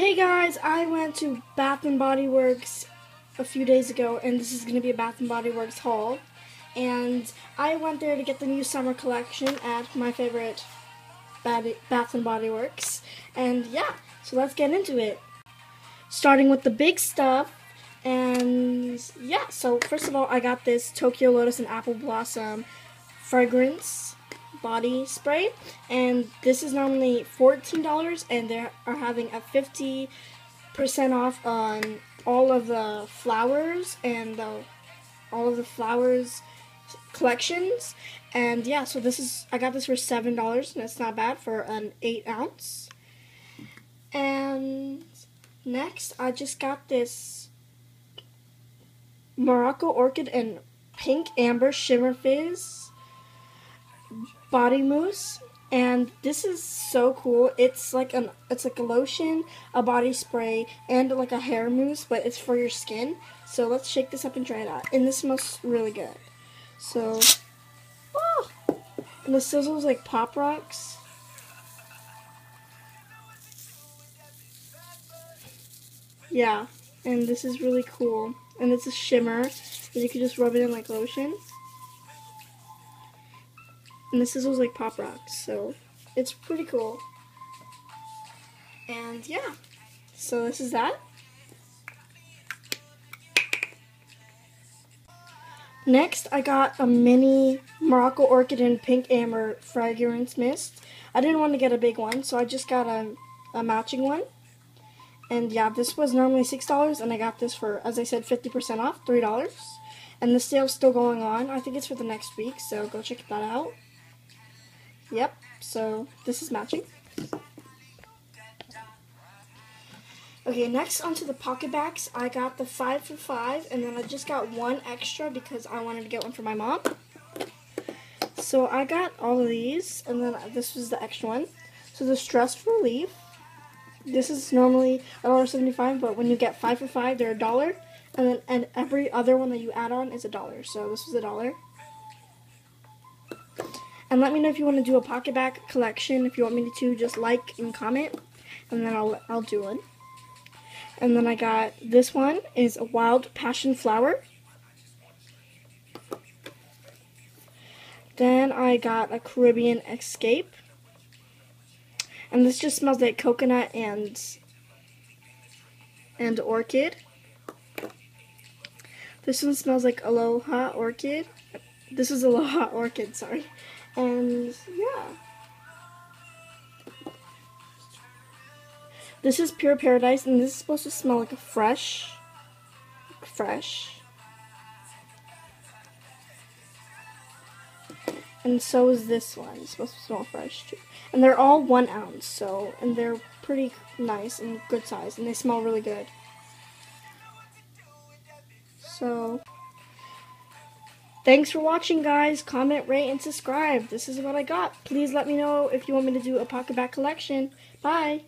Hey guys, I went to Bath and Body Works a few days ago, and this is going to be a Bath and Body Works haul. And I went there to get the new summer collection at my favorite Bath and Body Works. And yeah, so let's get into it. Starting with the big stuff, and yeah, so first of all, I got this Tokyo Lotus and Apple Blossom fragrance body spray and this is normally $14 and they are having a 50% off on all of the flowers and the, all of the flowers collections. And yeah so this is I got this for seven dollars and that's not bad for an eight ounce. And next I just got this Morocco Orchid and Pink Amber Shimmer Fizz body mousse and this is so cool. It's like an it's like a lotion a body spray and like a hair mousse but it's for your skin. So let's shake this up and try it out. And this smells really good. So oh, and the sizzles like pop rocks. Yeah and this is really cool. And it's a shimmer that you can just rub it in like lotion and the sizzles like pop rocks, so it's pretty cool. And yeah, so this is that. Next, I got a mini Morocco Orchid and Pink Amber fragrance mist. I didn't want to get a big one, so I just got a, a matching one. And yeah, this was normally $6, and I got this for, as I said, 50% off, $3. And the sale's still going on. I think it's for the next week, so go check that out. Yep, so this is matching. Okay, next onto the PocketBacs. I got the 5 for 5, and then I just got one extra because I wanted to get one for my mom. So I got all of these, and then this was the extra one. So the Stress Relief. This is normally $1.75, but when you get 5 for 5, they're a dollar. And then and every other one that you add on is a dollar. So this was a dollar. And let me know if you want to do a PocketBac collection. If you want me to, just like and comment, and then I'll I'll do it. And then I got this one is a wild passion flower. Then I got a Caribbean Escape. And this just smells like coconut and and orchid. This one smells like Aloha Orchid. This is Aloha Orchid, sorry. And yeah. This is Pure Paradise, and this is supposed to smell like a fresh, fresh. And so is this one. It's supposed to smell fresh too. And they're all one ounce, so, and they're pretty nice and good size, and they smell really good. So, Thanks for watching, guys. Comment, rate, and subscribe. This is what I got. Please let me know if you want me to do a PocketBac collection. Bye.